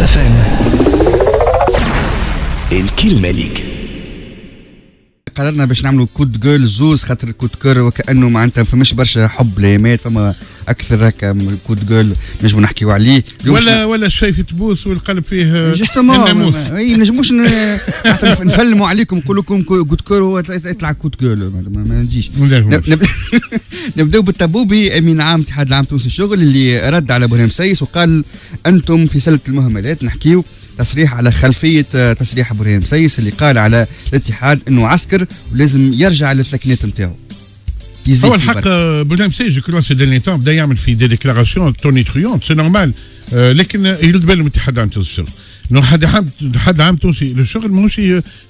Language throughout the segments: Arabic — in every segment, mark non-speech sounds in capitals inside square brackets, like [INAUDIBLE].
ام الكلمة ليك. قررنا باش نعملوا coup de gueule زوز خاطر coup de cœur وكأنه معناتها فماش برشا حب ليامات فما أكثر هكا coup de gueule نجموا نحكيوا عليه. ولا ولا الشاي في تبوس والقلب فيه الناموس إي ما نجموش نفلموا عليكم نقول لكم coup de cœur يطلع coup de gueule ما- نجيش. [LAUGHS] نبداو بالطبوبي أمين عام اتحاد العام التونسي الشغل اللي رد على إبراهيم سيس وقال أنتم في سلة المهملات نحكيو. تصريح على خلفية آه، تصريح إبراهيم سيس اللي قال على الاتحاد إنه عسكر ولازم يرجع للثكنات نتاعو هو الحق بركة. آه، بولام سي جو كرو سي ديني تون بدا يعمل في دي ديكلاراسيون توني تريونت سي نورمال. آه، لكن يرد باله من الاتحاد التونسي للشغل انه الاتحاد العام الاتحاد العام التونسي للشغل ماهوش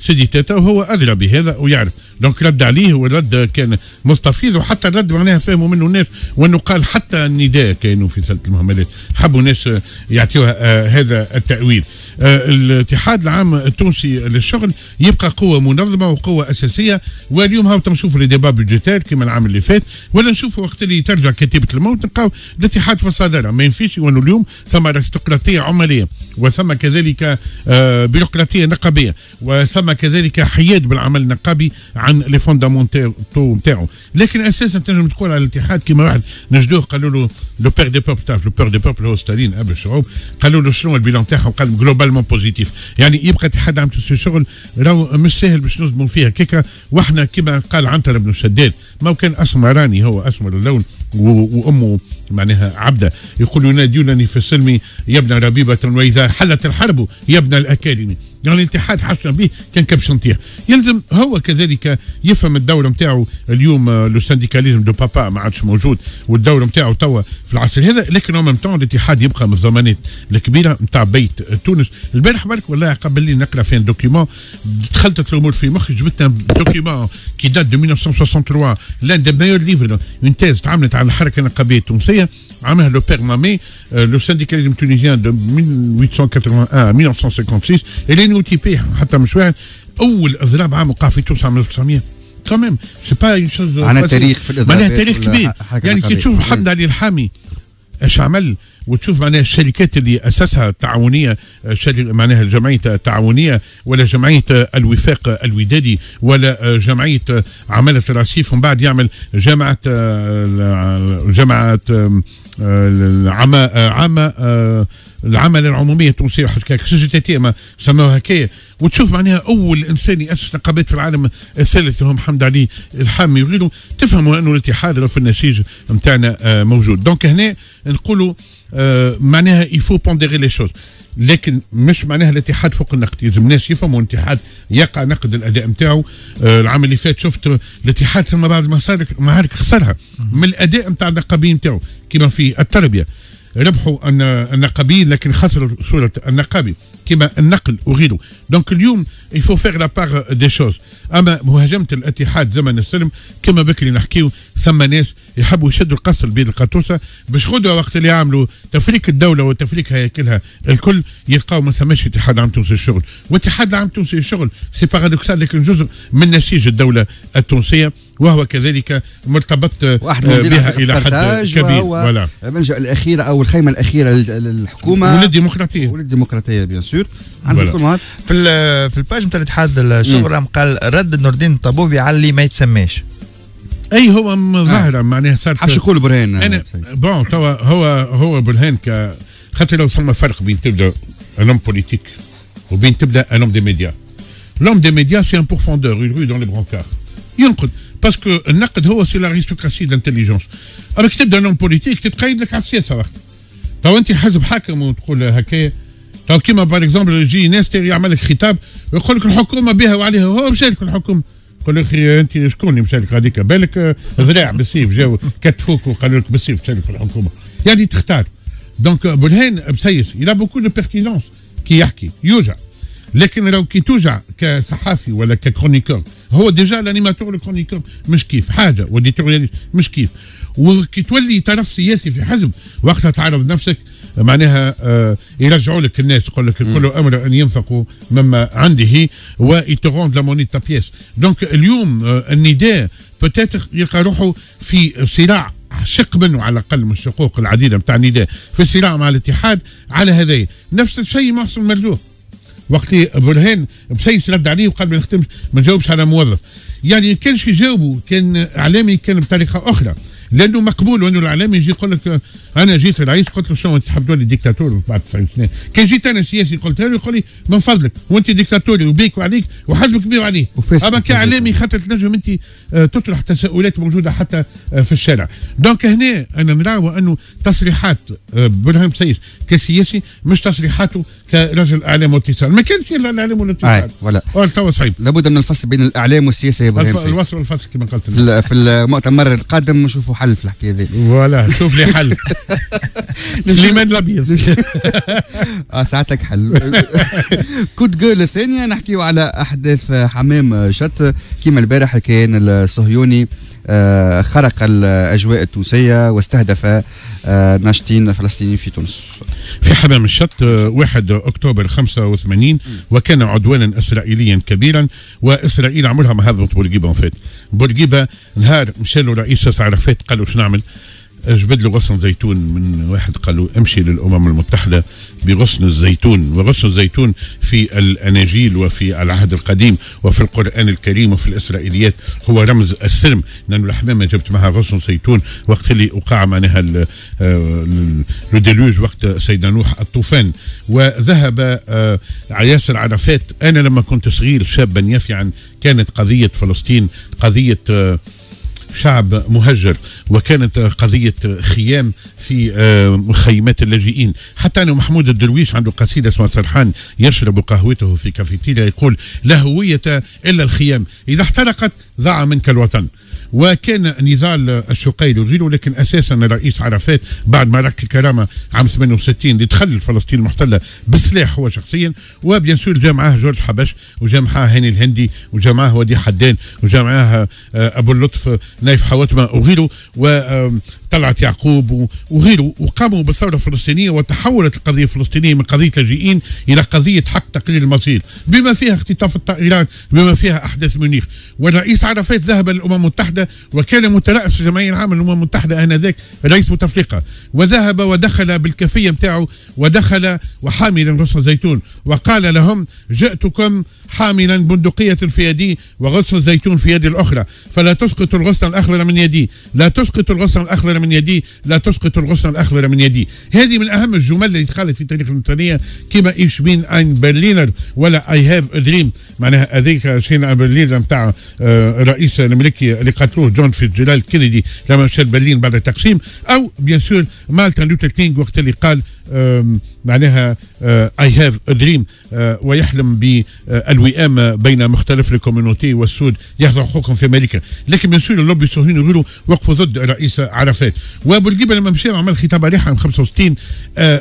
سيدي تاتا وهو أدرى بهذا ويعرف. دونك رد عليه والرد كان مستفيض وحتى الرد معناها فهموا منه الناس وأنه قال حتى النداء كانوا في سله المهملات. حبوا الناس يعطيوها هذا التأويل. الاتحاد العام التونسي للشغل يبقى قوة منظمة وقوة أساسية. واليوم هاو نشوفوا les débats budgétaires كما العام اللي فات. ولا نشوفوا وقت اللي ترجع كتيبة الموت. نلقاو الاتحاد في الصدارة. ما ينفيش وانه اليوم ثم أرستقراطية عماليه وثم كذلك آه، بيروقراطية نقابية. وثم كذلك حياد بالعمل النقابي عن les fondamentaux نتاعو. لكن أساسا تنجم تقول على الاتحاد كما واحد. نجدوه قالوا له le père des peuples تعرف le père des peuples هو ستالين أب الشعوب قالوا له شنو ال bilan تاعهم؟ قال globalement positif. يعني يبقى اتحاد عام تونسي الشغل راهو مش سهل باش نصدموا فيها. كيكا وإحنا كما قال عنتر بن شداد ما كان اسمراني هو أسمر اللون وأمه معناها عبدة. يقول ينادونني في السلم يا ابن زبيبة وإذا حلت الحرب يا ابن الأكارم يعني الاتحاد حسنا به كان كبش نطيح. يلزم هو كذلك يفهم الدور نتاعو اليوم آه، le syndicalisme de papa ما عادش موجود والدور نتاعو توا في العصر هذا لكن هو ممتع الاتحاد يبقى من الضمانات الكبيرة نتاع بيت تونس. البارح بالك والله قبل لي نقرأ في document دخلت الأمور في مخي جبت document qui date de 1963 l'un des meilleurs livres une thèse تعملت على الحركه النقابيه التونسيه عملها le père Mamy le syndicalisme tunisien de 1881 1956 اللي نوتيبي حتى مش واحد أول اضراب عام وقع في تونس عام 1900 كمان c'est pas une chose معناها تاريخ في الإضرابات معناها تاريخ كبير. يعني كي. تشوف محمد علي الحامي إيش عمل؟ وتشوف معناها الشركات اللي أسسها التعاونية معناها الجمعيه التعاونية ولا جمعية الوفاق الودادي ولا جمعية عمالة الرصيف ومن بعد يعمل جامعة آه، جامعة آم، آه، آه، عامه العمل العمومية التونسية وحاجه société ما سموها هكايا. وتشوف معناها أول إنسان يأسس نقابات في العالم الثالث هو محمد علي الحامي. وغيره تفهموا أنه الاتحاد في النسيج نتاعنا آه، موجود. donc هنا نقولوا آه، معناها il faut pondérer les choses لكن مش معناها الاتحاد فوق النقد. يلزم الناس يفهموا الاتحاد يقع نقد الأداء نتاعو آه، العام اللي فات شفت الاتحاد ثم بعض المسارك معارك خسرها. من الأداء نتاع النقابيين نتاعو كما في التربية. ربحوا الن- النقابيين لكن خسروا صورة النقابي كما النقل وغيره donc اليوم il faut faire la part des choses أما مهاجمة الاتحاد زمن السلم كما بكري نحكيو ثم ناس يحبوا يشدوا القصر بين القطوسه باش غدوه وقت اللي يعملوا. تفريك الدولة وتفريك هياكلها الكل يلقاو ما ثماش اتحاد عام تونسي الشغل. والاتحاد العام التونسي للشغل c'est paradoxal لكن جزء من نسيج الدولة التونسية. وهو كذلك مرتبط آه، وأحد من بها إلى حد كبير. ولا. الملجأ الأخيرة أو الخيمة الأخيرة لل- للحكومة. وللديمقراطية. وللديمقراطية bien sûr. عندكم في ال- في ال page نتاع الاتحاد الشغل قال رد نور الدين الطبوبي على اللي ما يتسماش. أي هو ظاهرة معناها صارت حبش يقول برهان. أنا bon توا هو هو برهان ك خاطر لو ثم فرق بين تبدأ un politique وبين تبدأ un des médias l'homme des médias c'est un pourfendeur il rue dans les brancards ينقد parce que النقد هو c'est l'aristocratie d'intelligence أما كي تبدا un homme politique تتقيد لك على السياسة وقت. تو أنت حزب حاكم وتقول هكايا. تو كيما par exemple يجي ناس يعمل لك خطاب ويقول لك الحكومة بها وعليها هو مشى لك الحكومة. يقول لك أنت شكون اللي مشى لك؟ هذيك بالك آه، ذراع بالسيف جاو كتفوك وقالوا لك بالسيف مشى لك الحكومة. يعني تختار. donc برهان بسيس il a beaucoup de pertinence كي يحكي يوجع لكن لو كي توجع كصحافي ولا ك chroniqueur هو déjà ال animateur ال chroniqueur مش كيف. حاجة. و l'éditorialiste مش كيف. وكي تولي طرف سياسي في حزب وقتها تعرض نفسك معناها آه يرجعوا لك الناس. يقول لك كل امرئ أن ينفقوا مما عنده ويتغون لا موني تا بيس دونك اليوم آه النداء بتاتر يلقى روحه في صراع شق منه على الأقل من الشقوق العديدة نتاع النداء. في الصراع مع الاتحاد على هذايا. نفس الشيء محسن مرجوح. وقت برهان بسيس رد عليه وقال ما نختمش ما نجاوبش على موظف. يعني كانش يجاوبوا كان إعلامي كان بطريقة أخرى. لأنه مقبول وأنه الاعلامي يجي يقول لك أنا جيت الرئيس قلت له شنو أنت تحب تولي ديكتاتور بعد 90 سنة. كان جيت أنا سياسي قلت له يقول لي من فضلك وأنت ديكتاتوري وبيك وعليك وحجمك بيه وعليه أما كإعلامي خاطر تنجم أنت آه، تطرح تساؤلات موجودة حتى آه، في الشارع. donc هنا أنا نرى أنه تصريحات آه، برهان بسيس كسياسي مش تصريحاته كرجل إعلام واتصال. ما كانش إلا الإعلام والاتصال. ولا. توا صعيب لابد من الفصل بين الإعلام والسياسة يا إبراهيم الوصل والفصل كما قلت. في المؤتمر القادم نشوفوا حل في الحكاية هذه voilà شوف لي حل. [LAUGHS] سليمان الأبيض. [LAUGHS] آه ساعتك حل. كود جول الثانية نحكيو على أحداث حمام شط. كيما البارح كان الصهيوني خرق الأجواء التونسية واستهدف آه، ناشطين فلسطينيين في تونس. في حمام الشط 1 آه، أكتوبر 85 وكان عدوانا إسرائيليا كبيرا وإسرائيل عمرها ما هضمت بورقيبة فات بورقيبة نهار مشى له رئيس عرفات قال له شو نعمل؟ جبد له غصن زيتون من واحد قال له أمشي للأمم المتحدة بغصن الزيتون وغصن الزيتون في الأناجيل وفي العهد القديم وفي القرآن الكريم وفي الإسرائيليات هو رمز السلم. لأنه الحمامه جبت معها غصن زيتون وقت اللي وقع معناها الديلوج آه، وقت سيدنا نوح الطوفان. وذهب آه، ياسر عرفات أنا لما كنت صغير شابا يافعا كانت قضية فلسطين قضية آه، شعب مهجر وكانت قضية خيام في آه، مخيمات اللاجئين. حتى أنا محمود الدرويش عنده قصيدة اسمها سرحان يشرب قهوته في كافيتيريا يقول لا هوية إلا الخيام. إذا احترقت ضاع منك الوطن. وكان نضال الشقيري وغيره لكن أساسا الرئيس عرفات بعد معركة الكرامة عام 68 اللي دخل فلسطين المحتلة بالسلاح هو شخصيا و bien sûr جا معاه جورج حبش وجا معاه هاني الهندي وجا معاه وديع حداد وجا معاه أبو اللطف نايف حواتمة وغيره وطلعت يعقوب وغيره. وقاموا بالثوره الفلسطينيه وتحولت القضية الفلسطينية من قضية لاجئين إلى قضية حق تقرير المصير. بما فيها اختطاف الطائرات بما فيها أحداث مونيخ. والرئيس عرفات ذهب للامم المتحدة وكان مترأس الجمعيه العامه للأمم المتحدة آنذاك رئيس بوتفليقه وذهب ودخل بالكفيه نتاعو ودخل وحاملا غصن الزيتون وقال لهم جئتكم حاملا بندقية في يدي وغصن الزيتون في يدي الأخرى. فلا تسقط الغصن الأخضر من يدي لا تسقط الغصن الأخضر من يدي لا تسقط الغصن الأخضر من يدي. هذه من أهم الجمل اللي قالت في تاريخ الإنسانية كما ich bin ein Berliner ولا I have a dream معناها هذيك ein Berliner نتاع الرئيس الأمريكي اللي قتلوه جون فيتزجيرالد كينيدي لما مشى برلين بعد التقسيم. أو bien sûr مارتن لوثر كينج وقت اللي قال معناها I have a dream ويحلم بالوئام بين مختلف ال community والسود ياخذوا حقوقهم في أمريكا. لكن bien sûr اللوبي الصهيوني وغيره وقفوا ضد الرئيس عرفات. وبورقيبه لما مشى عمل خطاب عليها عام 65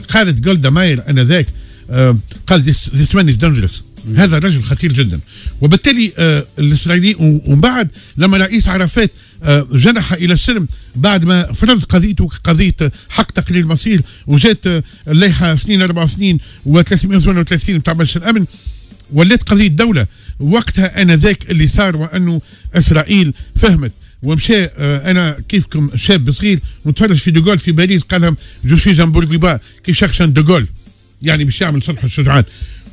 قالت جولدا ماير آنذاك قال this man is dangerous هذا رجل خطير جدا. وبالتالي آه ومن بعد لما رئيس عرفات آه جنح إلى السلم بعد ما فرض قضيته قضية حق تقرير المصير وجات آه اللائحه سنين و338 بتاع مجلس الأمن ولات قضية دولة وقتها أنا ذاك اللي صار وأنه إسرائيل فهمت. ومشى آه أنا كيفكم شاب صغير متفرج في دوغول في باريس قال لهم je suis un qui cherche un de Gaulle. يعني باش يعمل صلح الشجعان.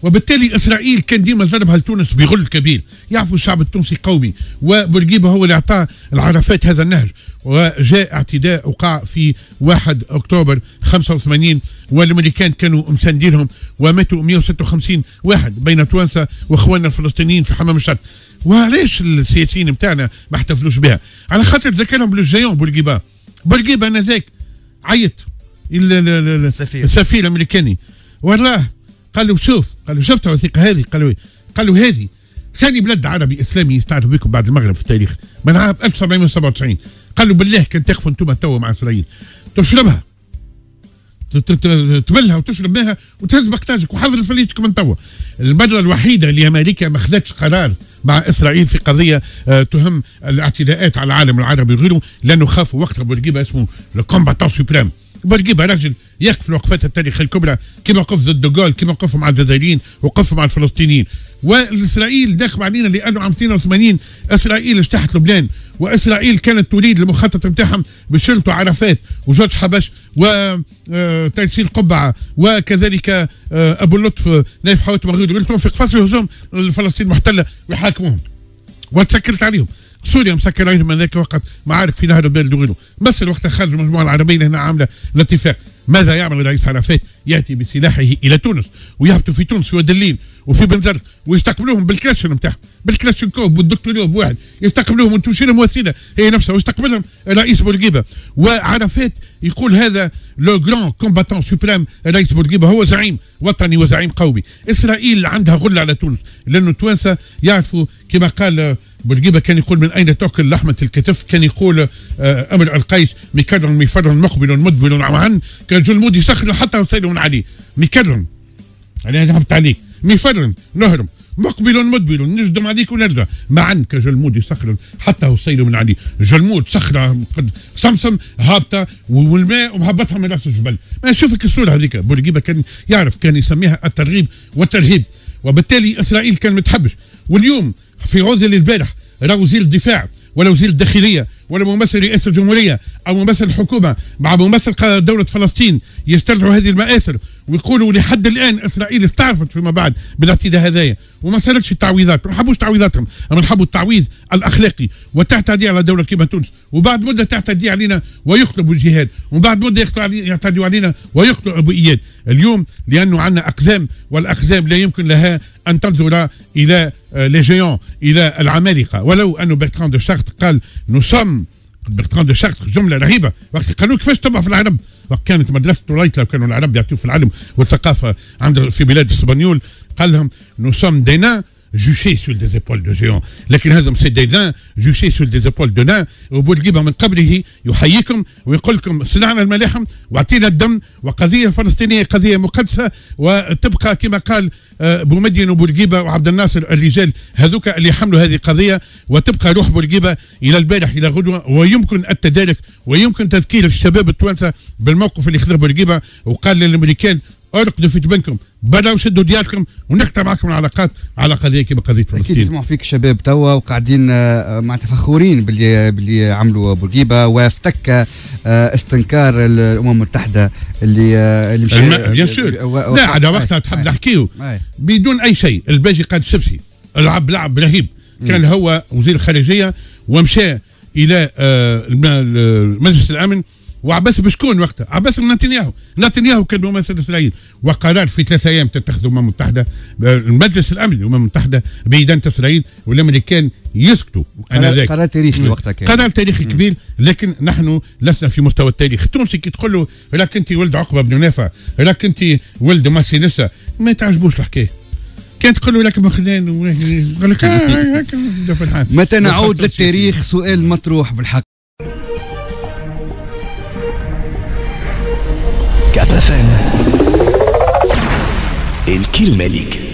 وبالتالي إسرائيل كان ديما ضربها لتونس بغل كبير. يعرفوا الشعب التونسي قومي. وبورقيبة هو اللي أعطاه العرفات هذا النهج وجاء اعتداء وقع في 1 أكتوبر 85 والأمريكان كانوا مساندينهم وماتوا 156 واحد بين توانسة وإخواننا الفلسطينيين في حمام الشط وعلاش السياسيين بتاعنا ما احتفلوش بها؟ على خاطر ذكرهم بالجيون بورقيبة. بورقيبة أنا ذاك عيط. السفير. السفير الأمريكاني. والله قال له شوف قال له شفت الوثيقه هذه؟ قال له قال له هذه. ثاني بلد عربي إسلامي يستعرض بكم بعد المغرب في التاريخ من عام 1797 قال له بالله كان تقفوا أنتم توا مع اسرائيل تشربها تبلها وتشرب منها وتهز بقتاجك وحضر فليتك من توا. المرة الوحيدة اللي أمريكا ما أخذتش قرار مع إسرائيل في قضية آه تهم الاعتداءات على العالم العربي وغيره لأنه خافوا وقتها بورقيبة اسمه le combattant suprême بورقيبه راجل يقف الوقفات التاريخيه الكبرى كما وقف ضد دوغول كما وقف مع الجزائريين وقف مع الفلسطينيين. والاسرائيل داخل علينا لأنه عام 82 إسرائيل اجتاحت لبنان وإسرائيل كانت تريد المخطط نتاعهم بشلتوا عرفات وجورج حبش وتيسير قبعة وكذلك آه، أبو اللطف نايف حواتمة في قفص هزوم فلسطين محتلة ويحاكموهم. وتسكرت عليهم. سوريا مسكر عليهم من ذاك الوقت معارك في نهر البارد وغيره بس الوقت خرج المجموعه العربية هنا عاملة الاتفاق. ماذا يعمل الرئيس عرفات؟ يأتي بسلاحه إلى تونس ويهبطوا في تونس ودلين وفي بنزرت ويستقبلوهم بالكلاشن نتاعهم بالكلاشنكوف بالدكتوريوف بواحد يستقبلوهم وتمشي لهم وسيله هي نفسها. ويستقبلهم رئيس بورقيبة. وعرفات يقول هذا le grand combattant suprême رئيس بورقيبة. هو زعيم وطني وزعيم قومي. إسرائيل عندها غل على تونس لأنه التوانسه يعرفوا كما قال بورقيبه كان يقول من أين تأكل لحمة الكتف؟ كان يقول آه، أمر القيس مكرر مفرر مقبل مدبر عن كان جلمود يسخر حتى يصير من عليه مكرر. يعني هذا عليك مفرر نهرم مقبل مدبر نجدم عليك ونرجع. معا كجلمود يسخر حتى يصير من عليه جلمود صخرة قد صمصم هابطة والماء ومهبطها من رأس الجبل. ما شوفك الصورة هذيك. بورقيبه كان يعرف كان يسميها الترغيب والترهيب. وبالتالي إسرائيل كان متحبش. واليوم في عزل البارح راه وزير الدفاع ولا وزير الداخلية. ولا ممثل رئاسه الجمهورية أو ممثل الحكومة مع ممثل دولة فلسطين يسترجعوا هذه المآثر ويقولوا لحد الآن إسرائيل استعرفت فيما بعد بالاعتداء هذايا. وما سألتش التعويضات ما حبوش تعويضاتهم. أما نحبوا التعويض الأخلاقي وتعتدي على دولة كما تونس وبعد مدة تعتدي علينا ويقلب الجهاد وبعد مدة يعتدوا علينا ويقتل أبو إياد. اليوم لأنه عندنا أقزام والأقزام لا يمكن لها أن تنظر إلى les géants إلى العمالقة. ولو انه Bernard de Chartres قال nous sommes Bernard de Chartres جملة رهيبة. وقت قالوا كيفاش تبع في العرب؟ وقت كانت مدرسة طليطلة لو كانوا العرب يعطيوا في العلم والثقافة عند في بلاد إسبانيول قال لهم nous sommes des nains juchés sur les épaules de géants لكن هذا nains juchés sur les épaules de nains وبورقيبه من قبله يحييكم ويقول لكم صنعنا الملاحم واعطينا الدم وقضية فلسطينية قضية مقدسة وتبقى كما قال آه، بومدين وبورقيبه وعبد الناصر الرجال. هذوك اللي حملوا هذه القضية وتبقى روح بورقيبه إلى البارح إلى غدوة. ويمكن التدارك ويمكن تذكير الشباب التوانسة بالموقف اللي خذ بورقيبه وقال للأمريكان أرقدوا في تبنكم بدأوا شدوا دياركم ونقطع معكم العلاقات على قضية كما قضية فلسطين. أكيد يسمعوا فيك شباب توا وقاعدين آه، مع تفخورين باللي باللي عملوا بورقيبة وافتك آه، استنكار الأمم المتحدة اللي آه، اللي مشى bien sûr. لا على وقتها تحب نحكيو بدون أي شيء. الباجي قاد السبسي لعب لعب رهيب. كان هو وزير الخارجية ومشى إلى مجلس الأمن وعباس بشكون وقتها؟ عباس نتنياهو. نتنياهو كان ممثل اسرائيل وقرار في ثلاث أيام تتخذ الامم المتحده المجلس الأمن الامم المتحده بإدانة إسرائيل والامريكان يسكتوا أنا ذاك قرار تاريخي وقتها كان. قرار تاريخي كبير لكن نحن لسنا في مستوى التاريخ. التونسي كي تقول له راك أنت ولد عقبة بن نافع راك أنت ولد ماسينيسا. ما تعجبوش الحكاية. كان تقول له لك مخزن يقول لك آه، متى نعود للتاريخ؟ سؤال مطروح بالحق. Cap FM الكلمة ليك